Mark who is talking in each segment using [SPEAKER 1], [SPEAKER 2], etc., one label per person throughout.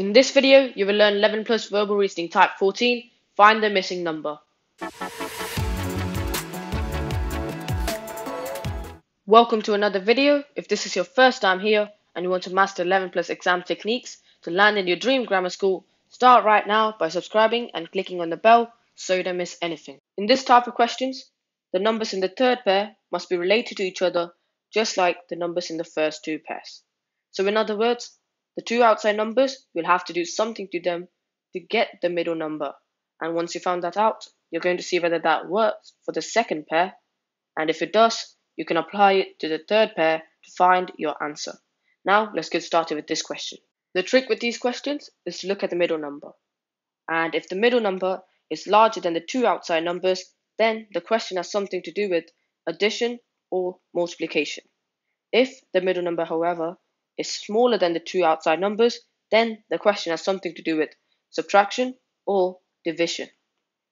[SPEAKER 1] In this video, you will learn 11 plus verbal reasoning type 14, find the missing number. Welcome to another video. If this is your first time here and you want to master 11 plus exam techniques to land in your dream grammar school, start right now by subscribing and clicking on the bell so you don't miss anything. In this type of questions, the numbers in the third pair must be related to each other just like the numbers in the first two pairs. So in other words, the two outside numbers, you'll have to do something to them to get the middle number. And once you found that out, you're going to see whether that works for the second pair. And if it does, you can apply it to the third pair to find your answer. Now, let's get started with this question. The trick with these questions is to look at the middle number. And if the middle number is larger than the two outside numbers, then the question has something to do with addition or multiplication. If the middle number, however, is smaller than the two outside numbers, then the question has something to do with subtraction or division.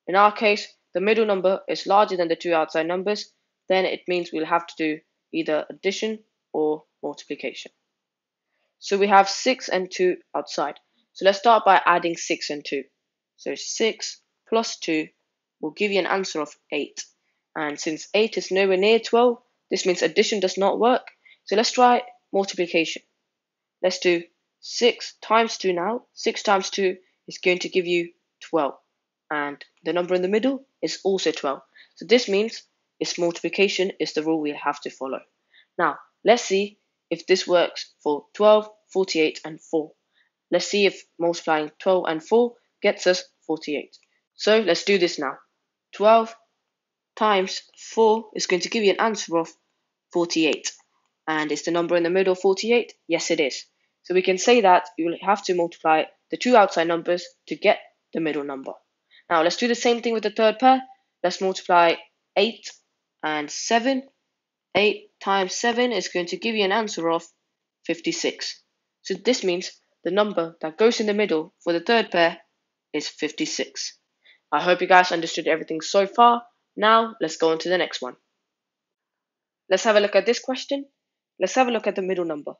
[SPEAKER 1] In our case, the middle number is larger than the two outside numbers, then it means we'll have to do either addition or multiplication. So we have 6 and 2 outside. So let's start by adding 6 and 2. So 6 plus 2 will give you an answer of 8. And since 8 is nowhere near 12, this means addition does not work. So let's try multiplication. Let's do 6 times 2 now. 6 times 2 is going to give you 12. And the number in the middle is also 12. So this means its multiplication is the rule we have to follow. Now, let's see if this works for 12, 48, and 4. Let's see if multiplying 12 and 4 gets us 48. So let's do this now. 12 times 4 is going to give you an answer of 48. And is the number in the middle 48? Yes, it is. So we can say that you will have to multiply the two outside numbers to get the middle number. Now let's do the same thing with the third pair. Let's multiply 8 and 7. 8 times 7 is going to give you an answer of 56. So this means the number that goes in the middle for the third pair is 56. I hope you guys understood everything so far. Now let's go on to the next one. Let's have a look at this question. Let's have a look at the middle number.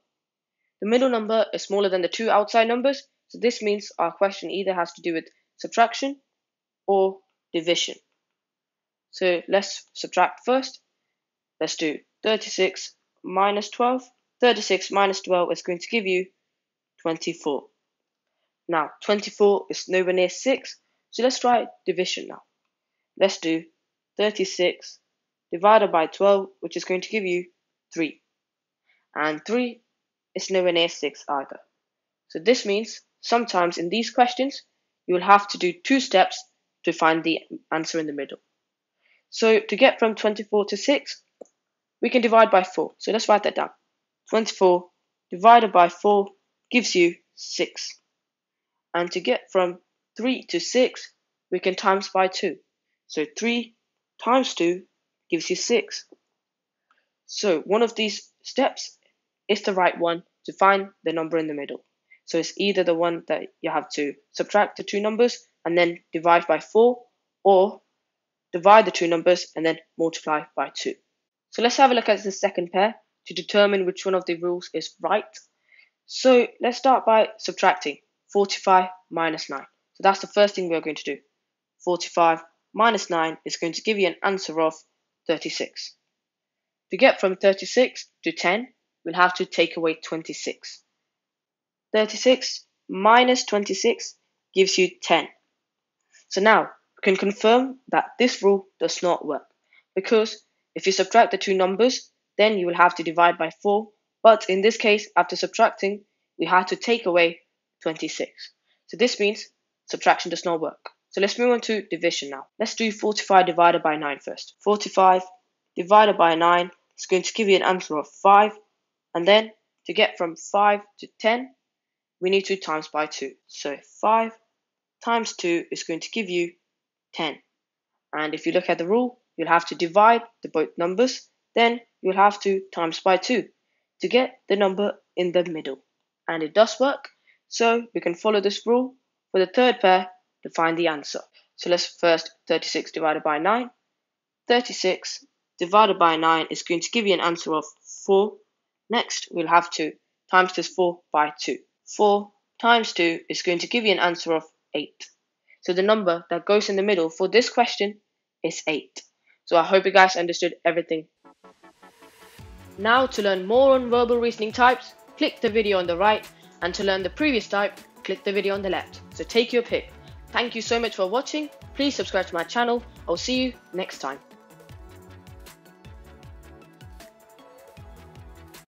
[SPEAKER 1] The middle number is smaller than the two outside numbers, so this means our question either has to do with subtraction or division. So let's subtract first. Let's do 36 minus 12. 36 minus 12 is going to give you 24. Now, 24 is nowhere near 6, so let's try division now. Let's do 36 divided by 12, which is going to give you 3 and 3 is nowhere near 6 either. So this means sometimes in these questions you will have to do two steps to find the answer in the middle. So to get from 24 to 6, we can divide by 4. So let's write that down. 24 divided by 4 gives you 6. And to get from 3 to 6, we can times by 2. So 3 times 2 gives you 6. So one of these steps is the right one to find the number in the middle. So it's either the one that you have to subtract the two numbers and then divide by 4 or divide the two numbers and then multiply by 2. So let's have a look at the second pair to determine which one of the rules is right. So let's start by subtracting 45 minus 9. So that's the first thing we're going to do. 45 minus 9 is going to give you an answer of 36. To get from 36 to 10, we'll have to take away 26. 36 minus 26 gives you 10. So now we can confirm that this rule does not work because if you subtract the two numbers, then you will have to divide by 4. But in this case, after subtracting, we had to take away 26. So this means subtraction does not work. So let's move on to division now. Let's do 45 divided by 9 first. 45 divided by 9 is going to give you an answer of 5 and then to get from 5 to 10, we need to times by 2. So 5 times 2 is going to give you 10. And if you look at the rule, you'll have to divide the both numbers. Then you'll have to times by 2 to get the number in the middle. And it does work. So we can follow this rule for the third pair to find the answer. So let's first 36 divided by 9. 36 divided by 9 is going to give you an answer of 4 Next, we'll have 2 times this 4 by 2. 4 times 2 is going to give you an answer of 8. So the number that goes in the middle for this question is 8. So I hope you guys understood everything. Now to learn more on verbal reasoning types, click the video on the right and to learn the previous type, click the video on the left. So take your pick. Thank you so much for watching. Please subscribe to my channel. I'll see you next time.